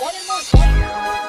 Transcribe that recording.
What